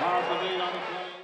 Miles the lead on the play.